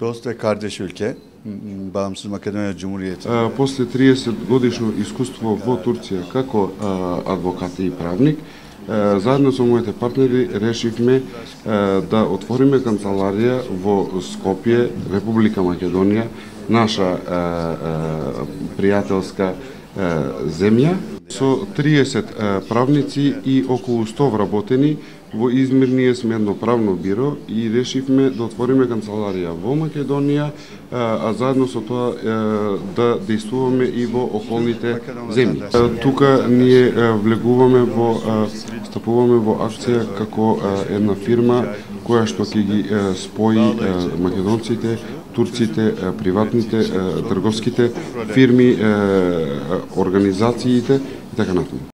Dost ve kardeş ülke. Bağımsız Makedonya Cumhuriyeti. После 30 годишно искуство во Турција како адвокат и правник, заедно со моите партнери решивме да отвориме канцеларија во Скопје, Република Македонија, наша пријателска земја, со 30 правници и околу 100 вработени во Измир ние сме едно правно биро и решивме да отвориме канцеларија во Македонија, а, заедно со тоа да действуваме и во околните земји. Тука ние влегуваме во стапуваме во акција како една фирма која што ќе ги спои македонците, турците, приватните, трговските фирми, организациите а, организациите и така натаму.